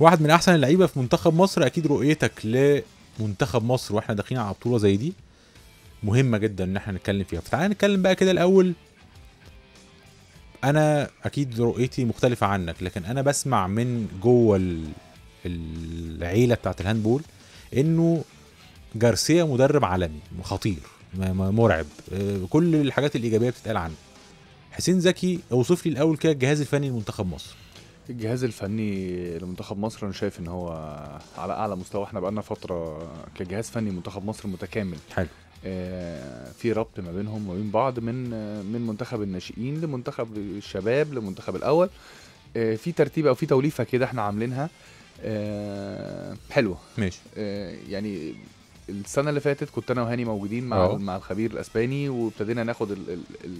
واحد من أحسن اللعيبة في منتخب مصر أكيد رؤيتك لمنتخب مصر وإحنا داخلين على بطولة زي دي مهمة جدا إن إحنا نتكلم فيها. فتعالى نتكلم بقى كده الأول. أنا أكيد رؤيتي مختلفة عنك لكن أنا بسمع من جوه ال- العيلة بتاعت الهاندبول إنه جارسيا مدرب عالمي خطير مرعب. آه، كل الحاجات الإيجابية بتتقال عنه. حسين زكي أوصف لي الأول كده الجهاز الفني لمنتخب مصر. الجهاز الفني لمنتخب مصر أنا شايف إن هو على أعلى مستوى. إحنا بقالنا فترة كجهاز فني منتخب مصر متكامل. حلو. آه، في ربط ما بينهم وما بين بعض من من منتخب الناشئين لمنتخب الشباب لمنتخب الأول. آه، في ترتيب أو في توليفة كده إحنا عاملينها. آه، حلوة. ماشي. يعني السنة اللي فاتت كنت أنا وهاني موجودين مع أهو. مع الخبير الأسباني وابتدينا ناخد ال ال ال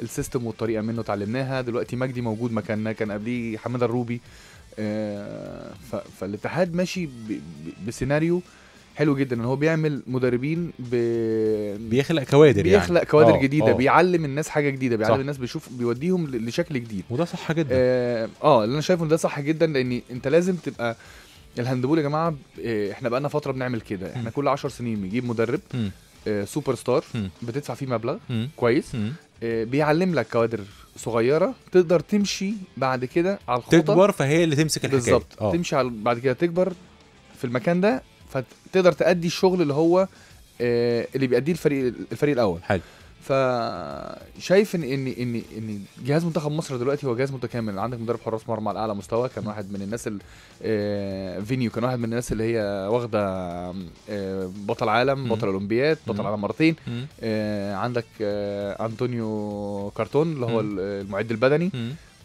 ال system والطريقة منه اتعلمناها دلوقتي مجدي موجود مكاننا كان قبليه حمادة الروبي آه، فالاتحاد ماشي بسيناريو حلو جدا إن هو بيعمل مدربين ب... بيخلق كوادر بيخلق يعني. كوادر آه، جديدة آه. بيعلم الناس حاجة جديدة بيعلم صح. الناس بيشوف بيوديهم لشكل جديد وده صح جدا آه آه، اللي أنا شايفه إن ده صح جدا لأن أنت لازم تبقى ال handball يا جماعة آه، إحنا بقالنا فترة بنعمل كده إحنا. كل 10 سنين بنجيب مدرب مم. آه، super star. بتدفع فيه مبلغ. كويس مم. آه، بيعلم لك كوادر صغيرة تقدر تمشي بعد كده على الخطى تكبر فهي اللي تمسك الحكاية بالظبط آه تمشي على بعد كده تكبر في المكان ده فتقدر تأدي الشغل اللي هو آه، اللي بيأديه الفريق الفريق الأول حلو فشايف ان ان ان إن جهاز منتخب مصر دلوقتي هو جهاز متكامل عندك مدرب حراس مرمى على اعلى مستوى كان واحد من الناس ال- آه، فينيو كان واحد من الناس اللي هي واخدة آه، بطل عالم. بطل أولمبياد بطل. عالم مرتين. آه، عندك أنطونيو كارتون اللي هو. المعد البدني.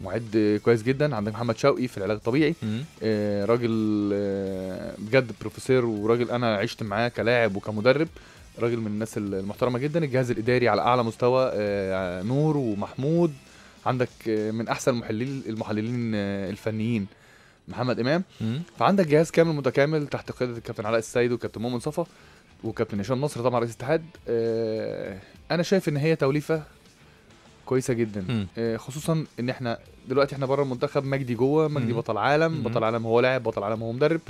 معد كويس جدا عندك محمد شوقي في العلاج الطبيعي. آه، راجل آه، بجد بروفيسور وراجل أنا عشت معاه كلاعب وكمدرب راجل من الناس المحترمة جدا الجهاز الإداري على أعلى مستوى آه، نور ومحمود عندك آه، من أحسن المحللين المحللين آه، الفنيين محمد إمام. فعندك جهاز كامل متكامل تحت قيادة الكابتن علاء السيد والكابتن مؤمن صفا وكابتن هشام نصر طبعا رئيس الاتحاد أنا شايف إن هي توليفة كويسة جدا خصوصا إن إحنا دلوقتي إحنا بره المنتخب مجدي جوه مجدي. بطل عالم. بطل عالم هو لاعب بطل عالم هو مدرب.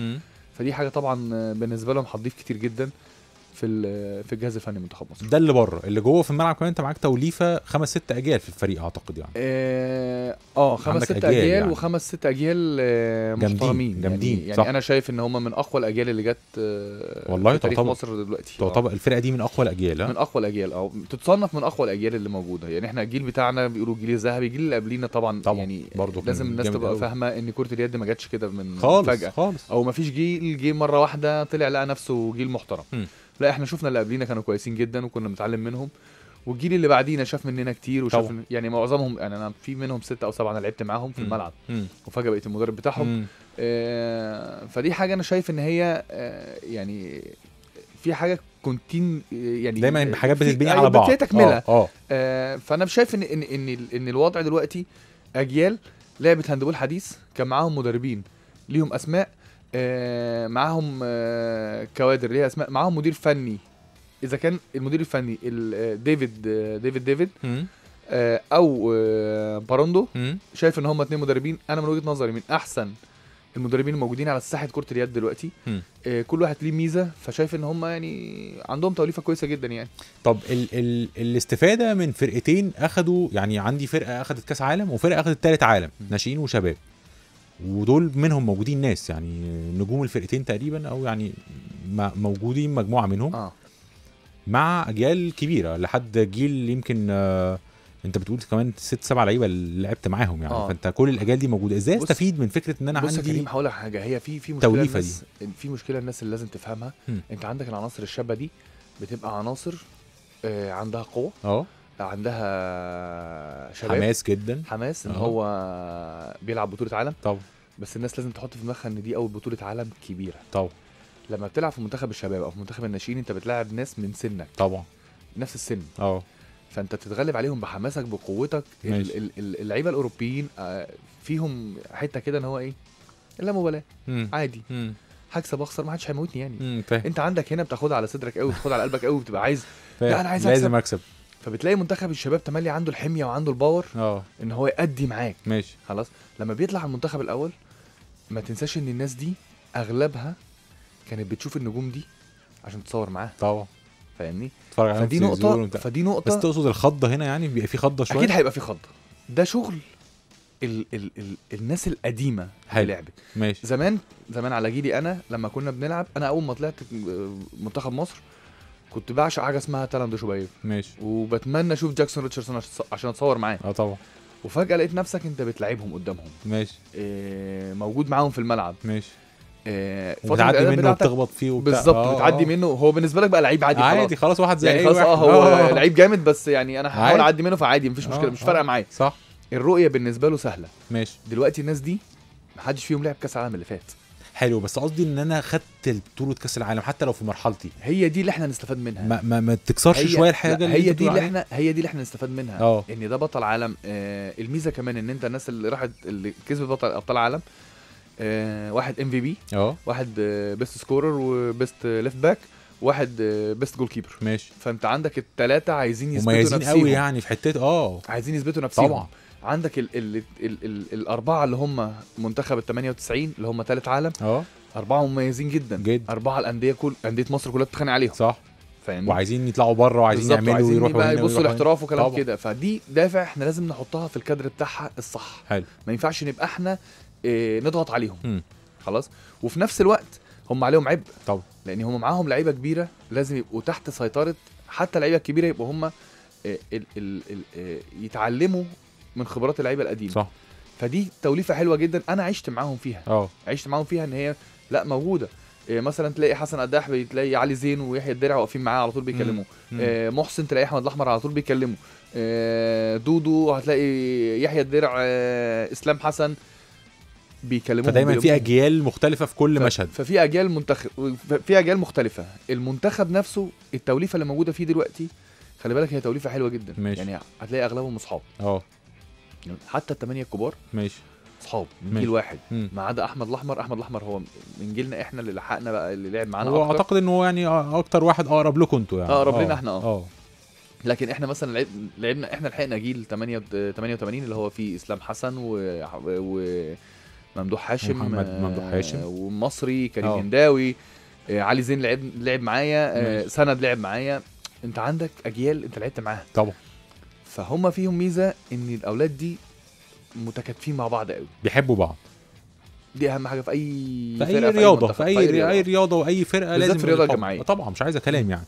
فدي حاجة طبعا بالنسبة لهم هتضيف كتير جدا في في الجهاز الفني منتخب مصر. ده اللي بره. اللي جوه في الملعب كمان انت معاك توليفة خمس ست أجيال في الفريق أعتقد يعني. آه آه، خمس ست أجيال أجيال, يعني. وخمس ست أجيال آه، جامدين، محترمين. جامدين، يعني, صح. يعني أنا شايف إن هم من أقوى الأجيال اللي جت آه، والله في تاريخ تعتبر- مصر دلوقتي. آه. تعتبر الفرقة دي من أقوى الأجيال من أقوى الأجيال أو تتصنف من أقوى الأجيال اللي موجودة. يعني إحنا الجيل بتاعنا بيقولوا الجيل الذهبي الجيل اللي قبلينا طبعا, طبعا، يعني كان لازم الناس تبقى. فاهمة إن كرة اليد ما جاتش كده من خالص فجأة. خالص. أو ما فيش جيل جه مرة واحدة طلع لقى نفسه جيل محترم. مم. لا إحنا شفنا اللي قبلينا كانوا كويسين جدا وكنا بنتعلم منهم والجيل اللي بعدينا شاف مننا كتير وشاف طبعا. يعني معظمهم يعني أنا في منهم ستة أو سبعة أنا لعبت معاهم في. الملعب. وفجأة بقيت المدرب بتاعهم. آه فدي حاجة أنا شايف إن هي آه يعني في حاجة كونتين يعني دايما حاجات بتتبني على بعض تكمله آه آه، فأنا شايف إن إن إن إن الوضع دلوقتي أجيال لعبة هاندبول حديث كان معاهم مدربين ليهم أسماء آه، معاهم آه، كوادر ليها اسماء معاهم مدير فني إذا كان المدير الفني ال- آه، ديفيد آه، ديفيد ديفيد. آه، أو آه، باروندو. شايف إن هم اتنين مدربين أنا من وجهة نظري من أحسن المدربين الموجودين على ساحة كرة اليد دلوقتي. آه، كل واحد ليه ميزة فشايف إن هم يعني عندهم توليفة كويسة جدا يعني طب ال ال الاستفادة من فرقتين أخدوا يعني عندي فرقة أخدت كأس عالم وفرقة أخدت تالت عالم. ناشئين وشباب ودول منهم موجودين ناس يعني نجوم الفرقتين تقريبا أو يعني موجودين مجموعة منهم. آه. مع أجيال كبيرة لحد جيل يمكن آه أنت بتقول كمان ست سبع لعيبة اللي لعبت معاهم يعني. آه. فأنت كل الأجيال دي موجودة. إزاي أستفيد من فكرة إن أنا بص عندي كريم هقول لك حاجة. هي في في مشكلة الناس في مشكلة الناس اللي لازم تفهمها. مم. أنت عندك العناصر الشابة دي بتبقى عناصر آه، عندها قوة آه. عندها شباب. حماس جدا. حماس إن آه. هو بيلعب بطولة عالم. طبعا. بس الناس لازم تحط في دماغها إن دي أول بطولة عالم كبيرة. طبعا. لما بتلعب في منتخب الشباب أو في منتخب الناشئين أنت بتلاعب ناس من سنك. طبعا. نفس السن. أه. فأنت بتتغلب عليهم بحماسك بقوتك. اللعيبة الأوروبيين آه، فيهم حتة كده إن هو إيه؟ لا مبالاه. عادي. مم. هكسب اخسر ما حدش هيموتني يعني. مم. أنت عندك هنا بتاخدها على صدرك قوي بتاخدها على قلبك قوي بتبقى عايز فاهم. أنا عايز لازم أكسب. فبتلاقي منتخب الشباب تملي عنده الحمية وعنده الباور آه. إن هو يأدي معاك. ماشي. خلاص؟ لما بيطلع على المنتخب الأول ما تنساش إن الناس دي أغلبها كانت بتشوف النجوم دي عشان تتصور معاها. طبعا. فاهمني؟ فدي نقطه. فدي بس نقطه تقصد الخضة هنا يعني؟ بيبقى في خضة شوية؟ أكيد هيبقى في خضة. ده شغل ال ال ال الناس القديمة. اللي لعبت. ماشي. زمان زمان على جيلي أنا لما كنا بنلعب أنا أول ما طلعت منتخب مصر كنت بعشق حاجة اسمها تالاند شوبير ماشي. وبتمنى أشوف جاكسون ريتشاردسون عش- عشان أتصور معاه. آه طبعا. وفجأة لقيت نفسك أنت بتلعبهم قدامهم. ماشي. إيه، موجود معاهم في الملعب. ماشي. إيه، الإعداد منه وبتخبط فيه وبتاع. بالظبط آه، بتعدي آه. منه. هو بالنسبة لك بقى لعيب عادي عادي خلاص واحد زي يعني خلاص آه هو آه. لعيب جامد بس يعني أنا هحاول. أعدي منه فعادي مفيش مشكلة مش. فارقة معايا. صح. الرؤية بالنسبة له سهلة. ماشي. دلوقتي الناس دي محدش فيهم لعب كأس العالم اللي فات. حلو بس قصدي إن أنا خدت بطوله كاس العالم حتى لو في مرحلتي. هي دي اللي إحنا نستفاد منها. ما ما, ما تكسرش شوية الحاجة اللي هي دي اللي؟ إحنا هي دي اللي إحنا نستفاد منها. آه. إن ده بطل عالم آه الميزة كمان إن أنت الناس اللي راحت اللي كسبت بطل أبطال عالم آه واحد MVP واحد best scorer و best left back واحد best goalkeeper ماشي. فأنت عندك الثلاثه عايزين يثبتوا مميزين نفسهم قوي يعني في حتة آه. عايزين يثبتوا نفسهم طبعا. عندك ال ال ال ال الأربعة اللي هم منتخب ال 98 اللي هم ثالث عالم آه. أربعة مميزين جدا. جدا. أربعة الأندية كل أندية مصر كلها بتتخانق عليهم. صح. فاهمني؟ وعايزين يطلعوا بره وعايزين يعملوا ويروحوا بقى يبصوا. الاحتراف وكلام. كده. فدي دافع إحنا لازم نحطها في الكادر بتاعها الصح. حلو. ما ينفعش نبقى إحنا آه نضغط عليهم. مم. خلاص؟ وفي نفس الوقت هم عليهم عبء. طبعا. لأن هم معاهم لعيبة كبيرة لازم يبقوا تحت سيطرة حتى اللعيبه الكبيره يبقوا هم آه ال ال ال آه يتعلموا من خبرات اللعيبة القديمة. صح. فدي توليفة حلوة جدا. أنا عشت معاهم فيها. آه. عشت معاهم فيها إن هي لا موجودة. إيه مثلا تلاقي حسن قداح بتلاقي علي زين ويحيى الدرع واقفين معاه على طول بيكلموا. آه محسن تلاقي أحمد الأحمر على طول بيكلموا. آه دودو هتلاقي يحيى الدرع آه إسلام حسن بيكلموا فدايما في أجيال مختلفة في كل مشهد. ففي أجيال منتخب في أجيال مختلفة. المنتخب نفسه التوليفة اللي موجودة فيه دلوقتي خلي بالك هي توليفة حلوة جدا. ماشي. يعني هتلاقي أغلبهم أصحاب. آه. حتى الثمانيه الكبار ماشي اصحاب من. جيل واحد. ما عدا أحمد الأحمر أحمد الأحمر هو من جيلنا إحنا اللي لحقنا بقى اللي لعب معانا هو أعتقد إن هو يعني أكتر واحد أقرب لكم أنتوا يعني أقرب لنا إحنا، آه. آه لكن إحنا مثلا لعب... لعبنا إحنا لحقنا جيل 8 88 اللي هو فيه إسلام حسن و, و... ممدوح هاشم محمد آه، ممدوح هاشم. ومصري كريم آه. هنداوي آه، علي زين لعب لعب معايا آه،. سند لعب معايا أنت عندك أجيال أنت لعبت معاها طبعا فهم فيهم ميزة إن الأولاد دي متكاتفين مع بعض قوي بيحبوا بعض دي أهم حاجة في أي في أي رياضة في أي أي رياضة واي فرقة لازم في الحب. الجماعية. طبعا مش عايزة كلام يعني